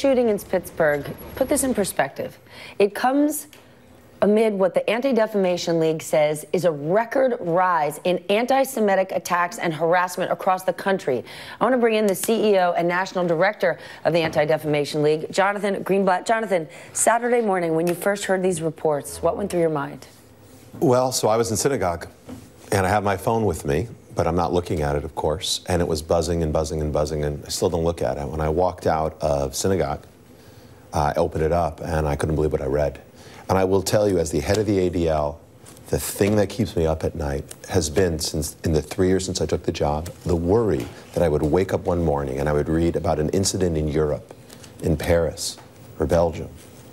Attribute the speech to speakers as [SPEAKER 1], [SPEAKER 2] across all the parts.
[SPEAKER 1] shooting in Pittsburgh, put this in perspective. It comes amid what the Anti Defamation League says is a record rise in anti Semitic attacks and harassment across the country. I want to bring in the CEO and National Director of the Anti Defamation League, Jonathan Greenblatt. Jonathan, Saturday morning, when you first heard these reports, what went through your mind?
[SPEAKER 2] Well, so I was in synagogue, and I have my phone with me, but I'm not looking at it, of course, and it was buzzing and buzzing and buzzing, and I still don't look at it. When I walked out of synagogue, I opened it up, and I couldn't believe what I read. And I will tell you, as the head of the ADL, the thing that keeps me up at night has been since in the three years since I took the job, the worry that I would wake up one morning and I would read about an incident in Europe, in Paris, or Belgium,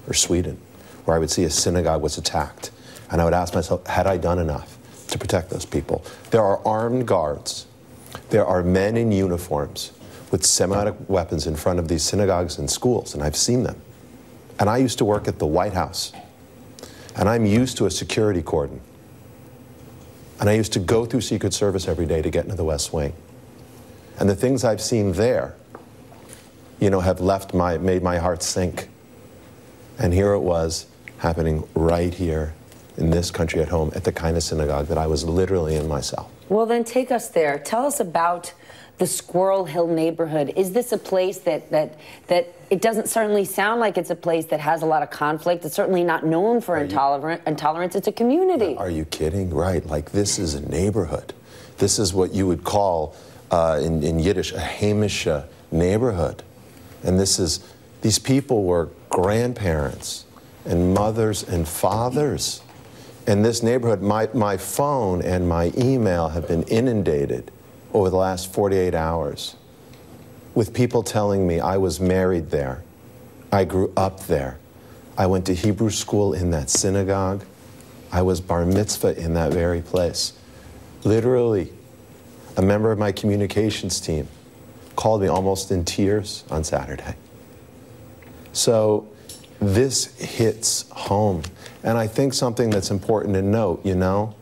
[SPEAKER 2] or Sweden, where I would see a synagogue was attacked. And I would ask myself, had I done enough to protect those people? There are armed guards. There are men in uniforms with semiautomatic weapons in front of these synagogues and schools, and I've seen them. And I used to work at the White House and I'm used to a security cordon. And I used to go through Secret Service every day to get into the West Wing. And the things I've seen there, you know, have left my, made my heart sink. And here it was happening right here in this country at home at the kind of synagogue that I was literally in myself.
[SPEAKER 1] Well, then take us there. Tell us about the Squirrel Hill neighborhood. Is this a place that that that it doesn't certainly sound like it's a place that has a lot of conflict. It's certainly not known for intolerant, intolerance. It's a community.
[SPEAKER 2] Are you kidding? Right. Like this is a neighborhood. This is what you would call uh, in, in Yiddish a Hamisha neighborhood. And this is, these people were grandparents and mothers and fathers. In this neighborhood, my, my phone and my email have been inundated over the last 48 hours with people telling me I was married there, I grew up there, I went to Hebrew school in that synagogue, I was bar mitzvah in that very place. Literally, a member of my communications team called me almost in tears on Saturday. So this hits home. And I think something that's important to note, you know,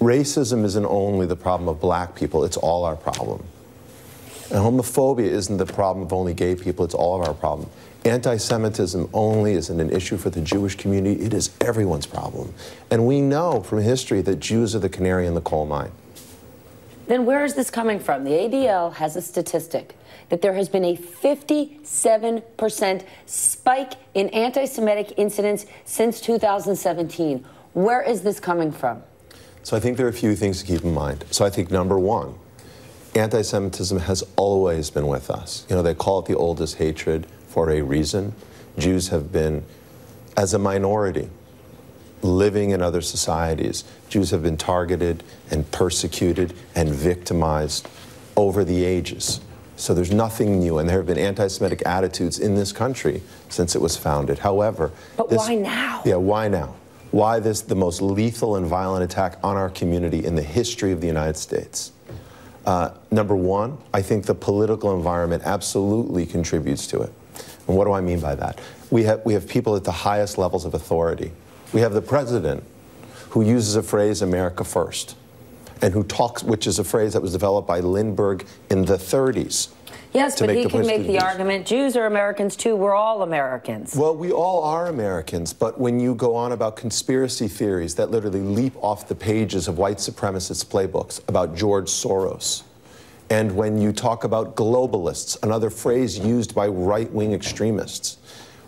[SPEAKER 2] racism isn't only the problem of black people, it's all our problem. And homophobia isn't the problem of only gay people, it's all of our problem. Anti Semitism only isn't an issue for the Jewish community, it is everyone's problem. And we know from history that Jews are the canary in the coal mine.
[SPEAKER 1] Then where is this coming from? The ADL has a statistic that there has been a 57% spike in anti Semitic incidents since 2017. Where is this coming from?
[SPEAKER 2] So I think there are a few things to keep in mind. So I think number one, anti Semitism has always been with us. You know, they call it the oldest hatred for a reason. Jews have been, as a minority, living in other societies, Jews have been targeted and persecuted and victimized over the ages. So there's nothing new, and there have been anti-Semitic attitudes in this country since it was founded. However,
[SPEAKER 1] but
[SPEAKER 2] this,
[SPEAKER 1] why now?
[SPEAKER 2] Yeah, why now? Why this the most lethal and violent attack on our community in the history of the United States? Uh, number one, I think the political environment absolutely contributes to it. And what do I mean by that? We have, we have people at the highest levels of authority. We have the president who uses a phrase, America first, and who talks, which is a phrase that was developed by Lindbergh in the 30s.
[SPEAKER 1] Yes, but he can make the argument Jews are Americans too. We're all Americans.
[SPEAKER 2] Well, we all are Americans, but when you go on about conspiracy theories that literally leap off the pages of white supremacist playbooks about George Soros, and when you talk about globalists, another phrase used by right wing extremists,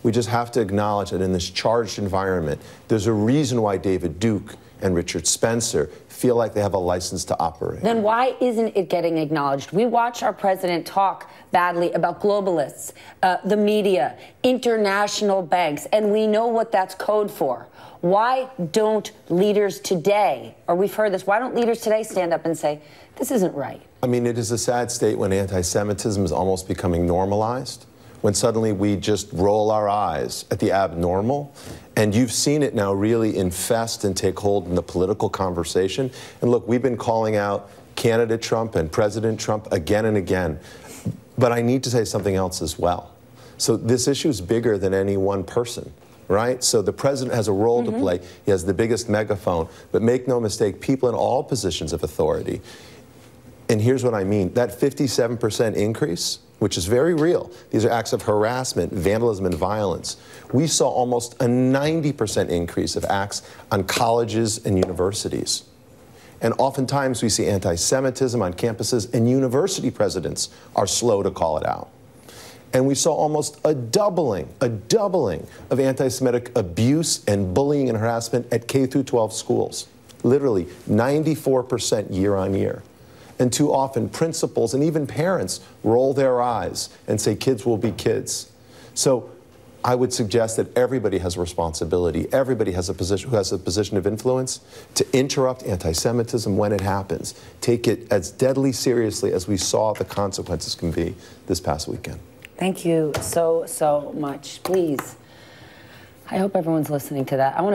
[SPEAKER 2] we just have to acknowledge that in this charged environment, there's a reason why David Duke and Richard Spencer feel like they have a license to operate.
[SPEAKER 1] Then why isn't it getting acknowledged? We watch our president talk badly about globalists, uh, the media, international banks, and we know what that's code for. Why don't leaders today, or we've heard this, why don't leaders today stand up and say, this isn't right?
[SPEAKER 2] I mean, it is a sad state when anti Semitism is almost becoming normalized when suddenly we just roll our eyes at the abnormal. And you've seen it now really infest and take hold in the political conversation. And look, we've been calling out candidate Trump and President Trump again and again. But I need to say something else as well. So this issue is bigger than any one person right? So the president has a role mm-hmm. to play. He has the biggest megaphone. But make no mistake, people in all positions of authority. And here's what I mean that 57% increase which is very real. These are acts of harassment, vandalism, and violence. We saw almost a 90% increase of acts on colleges and universities. And oftentimes we see anti Semitism on campuses, and university presidents are slow to call it out. And we saw almost a doubling, a doubling of anti Semitic abuse and bullying and harassment at K through 12 schools. Literally 94% year on year. And too often, principals and even parents roll their eyes and say kids will be kids. So I would suggest that everybody has a responsibility. Everybody has a position who has a position of influence to interrupt anti-Semitism when it happens. Take it as deadly seriously as we saw the consequences can be this past weekend.
[SPEAKER 1] Thank you so, so much. Please. I hope everyone's listening to that. I want to